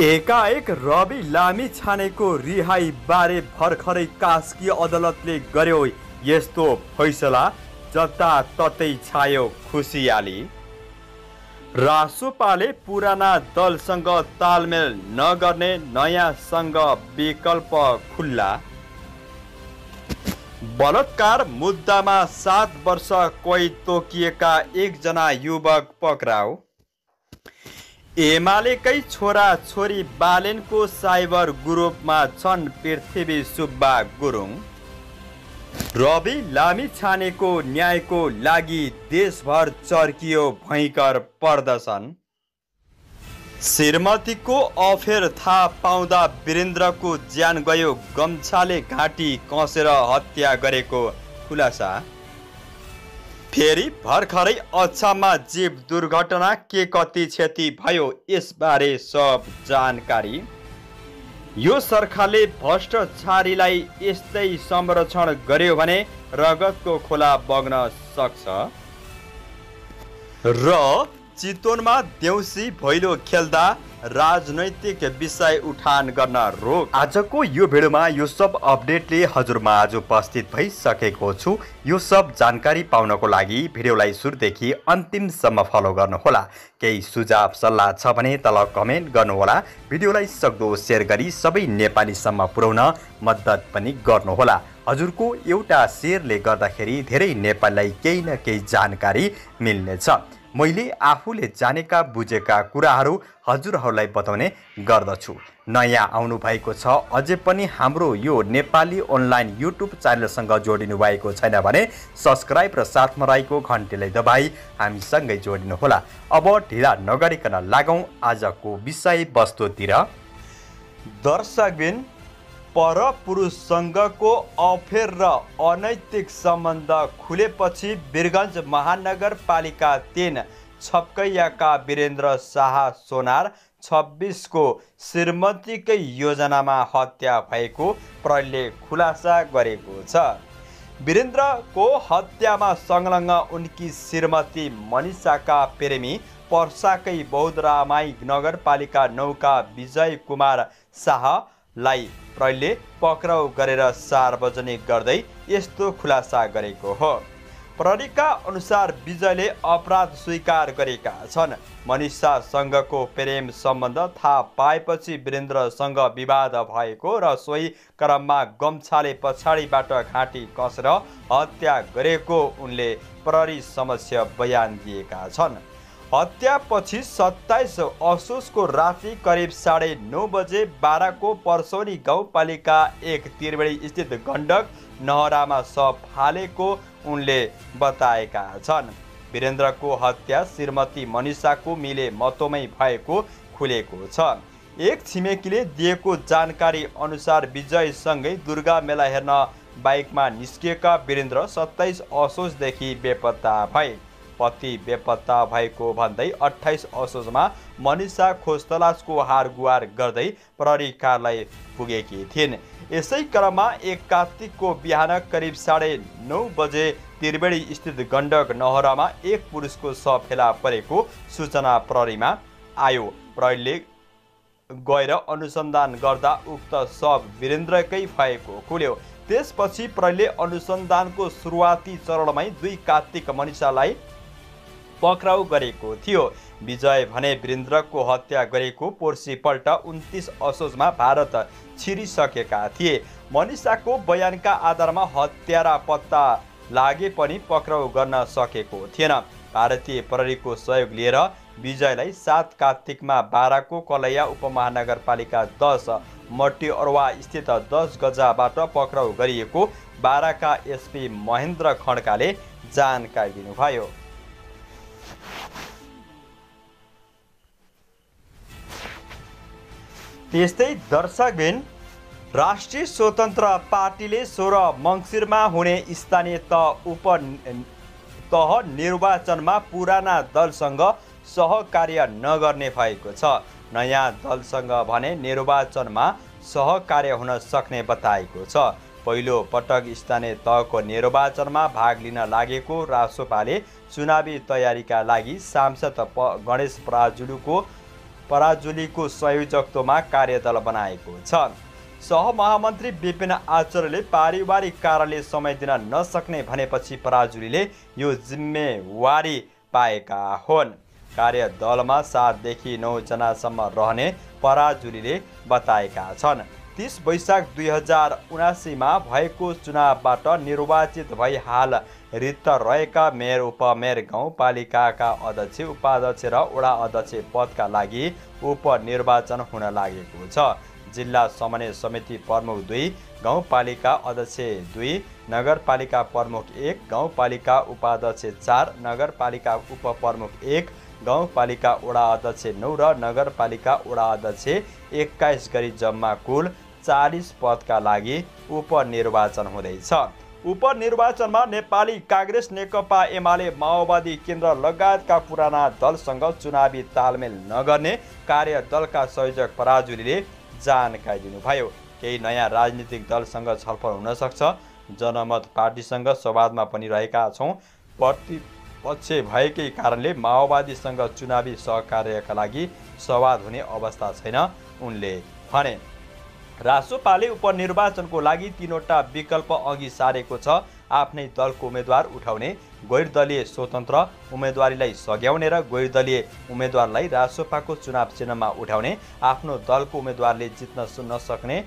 एकाएक रवि लामी छानेको रिहाई बारे भर्खरै कास्की अदालतले गर्यो। यस्तो फैसला जताततै छायो खुसियाली। रासोपाले पुराना दलसँग तालमेल नगर्ने नयाँसँग विकल्प खुल्ला। बलात्कार मुद्दामा सात वर्ष कोही तोकिएका एकजना युवक पक्राउ। एमालेकै छोरा छोरी बालेनको साइबर ग्रुपमा छन् पृथ्वी सुब्बा गुरुङ। रवि लामी छानेको न्यायको लागि देशभर चर्कियो भयङ्कर प्रदर्शन। श्रीमतीको अफेर थाहा पाउँदा वीरेन्द्रको ज्यान गयो गम्छाले घाँटी कसेर हत्या गरेको खुलासा। फेरि भर्खरै अछाममा जीव दुर्घटना के कति क्षति भयो यसबारे सब जानकारी। यो सरकारले भ्रष्टाचारीलाई यस्तै संरक्षण गर्यो भने रगतको खोला बग्न सक्छ। र चितवनमा देउसी भैलो खेल्दा राजनैतिक विषय उठान गर्न रोक। आजको यो भिडियोमा यो सब अपडेटले हजुरमा आज उपस्थित भइसकेको छु। यो सब जानकारी पाउनको लागि भिडियोलाई सुरुदेखि अन्तिमसम्म फलो गर्नुहोला। केही सुझाव सल्लाह छ भने तल कमेन्ट गर्नुहोला। भिडियोलाई सक्दो सेयर गरी सबै नेपालीसम्म पुर्याउन मद्दत पनि गर्नुहोला। हजुरको एउटा सेयरले गर्दाखेरि धेरै नेपालीलाई केही न केही जानकारी मिल्नेछ। मैले आफूले जानेका बुझेका कुराहरू हजुरहरूलाई बताउने गर्दछु। नयाँ आउनुभएको छ अझै पनि हाम्रो यो नेपाली अनलाइन युट्युब च्यानलसँग जोडिनु भएको छैन भने सब्सक्राइब र साथमा रहेको घन्टीलाई दबाई हामीसँगै जोडिनुहोला। अब ढिला नगरिकन लागौँ आजको विषय वस्तुतिर दर्शकबिन परपुरुषसँगको अफेर र अनैतिक सम्बन्ध खुलेपछि वीरगञ्ज महानगरपालिका तिन छपकैयाका वीरेन्द्र शाह सोनार छब्बिसको श्रीमतीकै योजनामा हत्या भएको प्रहरीले खुलासा गरेको छ। वीरेन्द्रको हत्यामा संलग्न उनकी श्रीमती मनिषाका प्रेमी पर्साकै बौद्धरामाई नगरपालिका नौका विजय कुमार शाहलाई प्रहरीले पक्राउ गरेर सार्वजनिक गर्दै यस्तो खुलासा गरेको हो। प्रहरीका अनुसार विजयले अपराध स्वीकार गरेका छन्। मनिषासँगको प्रेम सम्बन्ध थाहा पाएपछि वीरेन्द्रसँग विवाद भएको र सोही क्रममा गम्छाले पछाडिबाट घाँटी कसेर हत्या गरेको उनले प्रहरी समक्ष बयान दिएका छन्। हत्यापछि सत्ताइस असोजको राति करिब साढे नौ बजे बाह्रको पर्सौनी गाउँपालिका एक त्रिवेणी स्थित गण्डक नहरामा सब फालेको उनले बताएका छन्। वीरेन्द्रको हत्या श्रीमती मनिषाको मिले मतोमै भएको खुलेको छ। एक छिमेकीले दिएको जानकारी अनुसार विजयसँगै दुर्गा मेला हेर्न बाइकमा निस्किएका वीरेन्द्र सत्ताइस असोजदेखि बेपत्ता भए। पति बेपत्ता भएको भन्दै अठाइस असोजमा मनिषा खोजतलासको हार गुहार गर्दै प्रहरी कार्यालय पुगेकी थिइन्। यसै क्रममा एक कार्तिकको बिहान करिब साढे नौ बजे त्रिवेणी स्थित गण्डक नहरामा एक पुरुषको शव फेला परेको सूचना प्रहरीमा आयो। प्रहरीले गएर अनुसन्धान गर्दा उक्त शव वीरेन्द्रकै भएको खुल्यो। त्यसपछि प्रहरीले अनुसन्धानको सुरुवाती चरणमै दुई कार्तिक मनिषालाई पक्राउ गरेको थियो। विजय भने वीरेन्द्रको हत्या गरेको पोर्सीपल्ट उन्तिस असोजमा भारत छिरिसकेका थिए। मनिषाको बयानका आधारमा हत्यारा पत्ता लागे पनि पक्राउ गर्न सकेको थिएन। भारतीय प्रहरीको सहयोग लिएर विजयलाई सात कार्तिकमा बाह्रको कलैया उपमहानगरपालिका दस मट्टी अरवा स्थित दस गजाबाट पक्राउ गरिएको बाह्रका एसपी महेन्द्र खड्काले जानकारी दिनुभयो। त्यस्तै दर्शकबिन राष्ट्रिय स्वतन्त्र पार्टीले सोह्र मङ्सिरमा हुने स्थानीय तह उप तह निर्वाचनमा पुराना दलसँग सहकार्य नगर्ने भएको छ। नयाँ दलसँग भने निर्वाचनमा सहकार्य हुन सक्ने बताएको छ। पहिलो पटक स्थानीय तहको निर्वाचनमा भाग लिन लागेको रासोपाले चुनावी तयारीका लागि सांसद प गणेश पराजुलुको पराजुलीको संयोजकत्वमा कार्यदल बनाएको छ। सहमहामन्त्री विपिन आचार्यले पारिवारिक कारणले समय दिन नसक्ने भनेपछि पराजुलीले यो जिम्मेवारी पाएका हुन्। कार्यदलमा सातदेखि नौजनासम्म रहने पराजुलीले बताएका छन् तिस वैशाख दुई हजार उनासीमा भएको चुनावबाट निर्वाचित भई हाल रिक्त रहेका मेयर उपमेयर गाउँपालिकाका अध्यक्ष उपाध्यक्ष र वडा अध्यक्ष पदका लागि उपनिर्वाचन हुन लागेको छ। जिल्ला समन्वय समिति प्रमुख दुई गाउँपालिका अध्यक्ष दुई नगरपालिका प्रमुख एक गाउँपालिका उपाध्यक्ष चार नगरपालिका उपप्रमुख एक गाउँपालिका वडा अध्यक्ष नौ र नगरपालिका वडा अध्यक्ष एक्काइस गरी जम्मा कुल चालिस पदका लागि उपनिर्वाचन हुँदैछ। उपनिर्वाचनमा नेपाली काङ्ग्रेस नेकपा एमाले माओवादी केन्द्र लगायतका पुराना दलसँग चुनावी तालमेल नगर्ने कार्यदलका संयोजक पराजुलीले जानकारी दिनुभयो केही नयाँ राजनीतिक दलसँग छलफल हुनसक्छ। जनमत पार्टीसँग संवादमा पनि रहेका छौँ। प्रतिपक्ष भएकै कारणले माओवादीसँग चुनावी सहकार्यका लागि संवाद हुने अवस्था छैन उनले भने। रासोपाले उपनिर्वाचनको लागि तिनवटा विकल्प अघि सारेको छ। आफ्नै दलको उम्मेद्वार उठाउने गैरदलीय स्वतन्त्र उम्मेदवारीलाई सघ्याउने र गैरदलीय उम्मेद्वारलाई राजसभाको चुनाव चिन्हमा उठाउने। आफ्नो दलको उम्मेद्वारले जित्न नसक्ने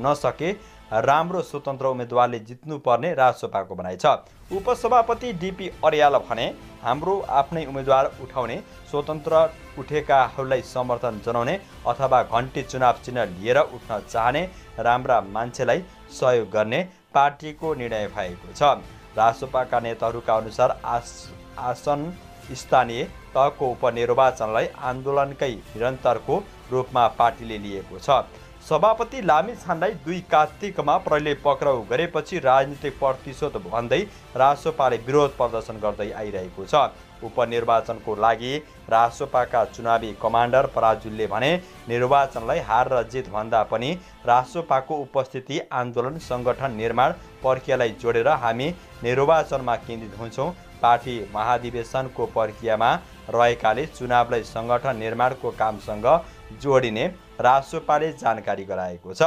नसके राम्रो स्वतन्त्र उम्मेद्वारले जित्नुपर्ने राजसभाको भनाइ छ। उपसभापति डिपी अर्याल भने हाम्रो आफ्नै उम्मेद्वार उठाउने स्वतन्त्र उठेकाहरूलाई समर्थन जनाउने अथवा घन्टी चुनाव चिन्ह लिएर उठ्न चाहने राम्रा मान्छेलाई सहयोग गर्ने पार्टीको निर्णय भएको छ। राजसपाका नेताहरूका अनुसार आस आसन स्थानीय तहको उपनिर्वाचनलाई आन्दोलनकै निरन्तरको रूपमा पार्टीले लिएको छ। सभापति लामी छानलाई दुई कार्तिकमा प्रहरीले पक्राउ गरेपछि राजनीतिक प्रतिशोध भन्दै रासोपाले विरोध प्रदर्शन गर्दै आइरहेको छ। उपनिर्वाचनको लागि रासोपाका चुनावी कमान्डर पराजुलले भने निर्वाचनलाई हार र जितभन्दा पनि रासोपाको उपस्थिति आन्दोलन सङ्गठन निर्माण प्रक्रियालाई जोडेर हामी निर्वाचनमा केन्द्रित हुन्छौँ। पार्टी महाधिवेशनको प्रक्रियामा रहेकाले चुनावलाई सङ्गठन निर्माणको कामसँग जोडिने रासोपाले जानकारी गराएको छ।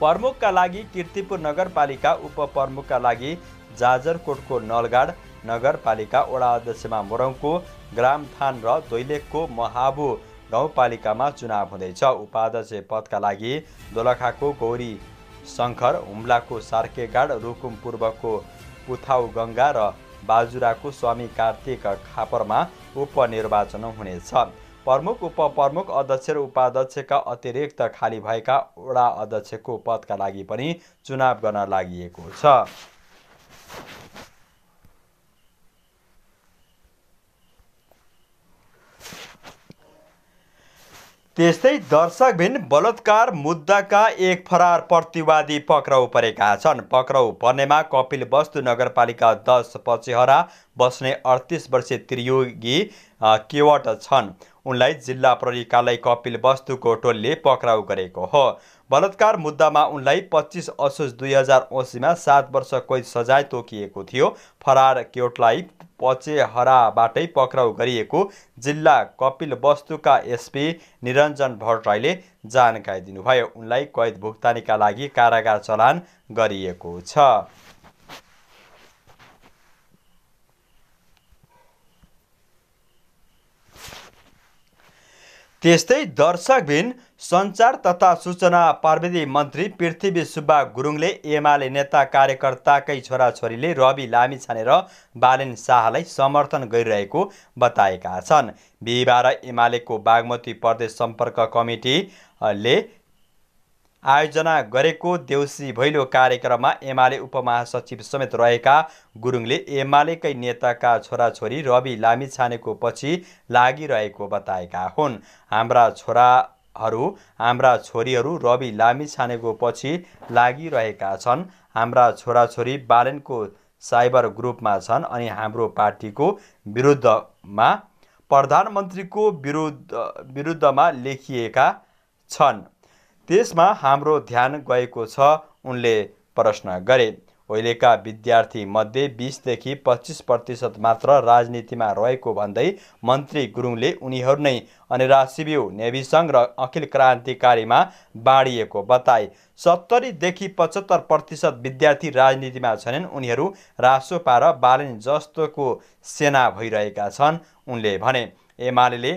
प्रमुखका लागि किर्तिपुर नगरपालिका उपप्रमुखका लागि जाजरकोटको नलगाड नगरपालिका वडा अध्यक्षमा मोरङको ग्रामथान र दैलेखको महाबु गाउँपालिकामा चुनाव हुँदैछ। उपाध्यक्ष पदका लागि दोलखाको गौरी शङ्कर हुम्लाको सार्केगाड रुकुम पूर्वको पुथाउ गङ्गा र बाजुराको स्वामी कार्तिक खापरमा उपनिर्वाचन हुनेछ। प्रमुख उपप्रमुख अध्यक्ष र उपाध्यक्षका अतिरिक्त खाली भएका वडा अध्यक्षको पदका लागि पनि चुनाव गर्न लागि छ। त्यस्तै दर्शकभिन बलात्कार मुद्दाका एक फरार प्रतिवादी पक्राउ परेका छन्। पक्राउ पर्नेमा कपिल वस्तु नगरपालिका दस पचेहरा बस्ने अडतिस वर्षीय त्रियोगी केवट छन्। उनलाई जिल्ला प्रहरी कार्यालय कपिल वस्तुको टोलले पक्राउ गरेको हो। बलात्कार मुद्दामा उनलाई पच्चिस असोज दुई हजार असीमा सात वर्ष कैद सजाय तोकिएको थियो। फरार केवटलाई पचेहराबाटै पक्राउ गरिएको जिल्ला कपिल वस्तुका एसपी निरञ्जन भट्टराईले जानकारी दिनुभयो। उनलाई कैद भुक्तानीका लागि कारागार चलान गरिएको छ। त्यस्तै दर्शकबिन सञ्चार तथा सूचना प्रविधि मन्त्री पृथ्वी सुब्बा गुरुङले एमाले नेता कार्यकर्ताकै छोराछोरीले रवि लामी छानेर बालेन शाहलाई समर्थन गरिरहेको बताएका छन्। बिहिबार एमालेको बागमती प्रदेश सम्पर्क कमिटीले आयोजना गरेको देउसी भैलो कार्यक्रममा एमाले उपमहासचिव समेत रहेका गुरुङले एमालेकै नेताका छोराछोरी रवि लामिछानेको पछि लागिरहेको बताएका हुन्। हाम्रा छोराहरू हाम्रा छोरीहरू रवि लामिछानेको पछि लागिरहेका छन्। हाम्रा छोराछोरी बालनको साइबर ग्रुपमा छन् अनि हाम्रो पार्टीको विरुद्धमा प्रधानमन्त्रीको विरुद्ध विरुद्धमा लेखिएका छन्। त्यसमा हाम्रो ध्यान गएको छ उनले प्रश्न गरे। ओहिलेका विद्यार्थी मध्ये बिसदेखि पच्चिस प्रतिशत मात्र राजनीतिमा रहेको भन्दै मन्त्री गुरुङले उनीहरू नै अनेरा सिबिउ नेभिसङ्घ र अखिल क्रान्तिकारीमा बाँडिएको बताए। सत्तरीदेखि पचहत्तर प्रतिशत विद्यार्थी राजनीतिमा छैनन् उनीहरू रासोपा र बालेन जस्तोको सेना भइरहेका छन् उनले भने एमाले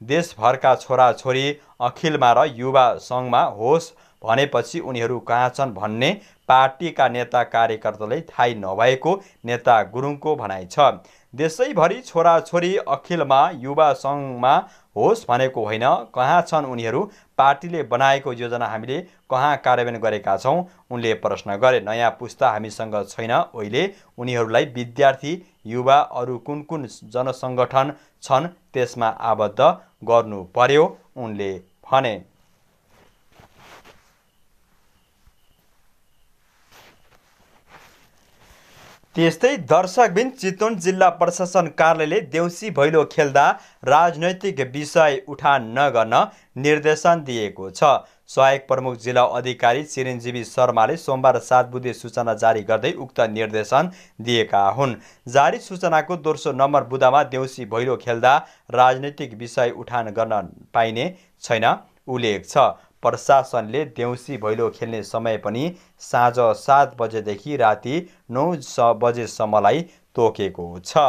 देशभरका छोराछोरी अखिलमा र युवा सङ्घमा होस् भनेपछि उनीहरू कहाँ छन् भन्ने पार्टीका नेता कार्यकर्तालाई थाहै नभएको नेता गुरुङको भनाइ छ। देशैभरि छोराछोरी अखिलमा युवा सङ्घमा होस् भनेको होइन कहाँ छन् उनीहरू पार्टीले बनाएको योजना हामीले कहाँ कार्यान्वयन गरेका छौँ उनले प्रश्न गरे। नयाँ पुस्ता हामीसँग छैन अहिले। उनीहरूलाई विद्यार्थी युवा अरू कुन कुन जनसङ्गठन छन् त्यसमा आबद्ध गर्नु पर्यो उनले भने। त्यस्तै दर्शकबिन चितवन जिल्ला प्रशासन कार्यालयले देउसी भैलो खेल्दा राजनैतिक विषय उठान नगर्न निर्देशन दिएको छ। सहायक प्रमुख जिल्ला अधिकारी चिरञ्जीवी शर्माले सोमबार सात बुधे सूचना जारी गर्दै उक्त निर्देशन दिएका हुन्। जारी सूचनाको दोस्रो नम्बर बुधामा देउसी भैलो खेल्दा राजनैतिक विषय उठान गर्न पाइने छैन उल्लेख छ। प्रशासनले देउसी भैलो खेल्ने समय पनि साँझ सात बजेदेखि राति नौ बजेसम्मलाई तोकेको छ।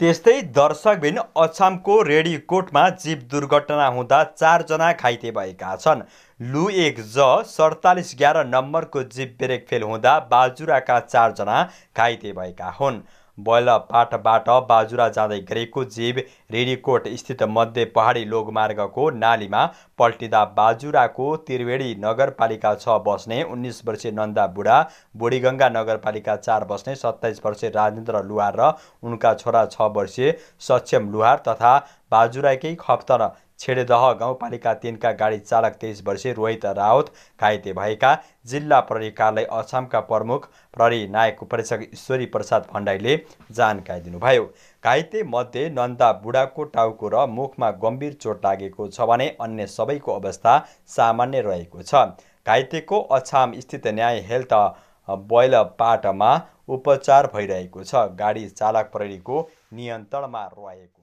त्यस्तै दर्शकबिन अछामको रेडीकोटमा जीव दुर्घटना हुँदा चारजना घाइते भएका छन्। लु एक ज सडतालिस एघार नम्बरको जीव ब्रेक फेल हुँदा बाजुराका चारजना घाइते भएका हुन्। पाटबाट बाजुरा जाँदै गरेको जीव रेडीकोट स्थित मध्य पहाडी लोकमार्गको नालीमा पल्टिँदा बाजुराको त्रिवेणी नगरपालिका छ बस्ने उन्नाइस वर्षीय नन्दा बुढा बुढीगङ्गा नगरपालिका चार बस्ने सत्ताइस वर्षीय राजेन्द्र लुहार र उनका छोरा छ वर्षीय सक्षम लुहार तथा बाजुराकै खप्तर छेडेदह गाउँपालिका तिनका गाडी चालक तेइस वर्षीय रोहित राउत घाइते भएका जिल्ला प्रहरी कार्यालय अछामका प्रमुख प्रहरी नायक उपरीक्षक ईश्वरी प्रसाद भण्डारीले जानकारी दिनुभयो। घाइते मध्ये नन्दा बुढाको टाउको र मुखमा गम्भीर चोट लागेको छ भने अन्य सबैको अवस्था सामान्य रहेको छ। घाइतेको अछाम स्थित न्याय हेल्थ पाटमा उपचार भइरहेको छ। गाडी चालक प्रहरीको नियन्त्रणमा रहेको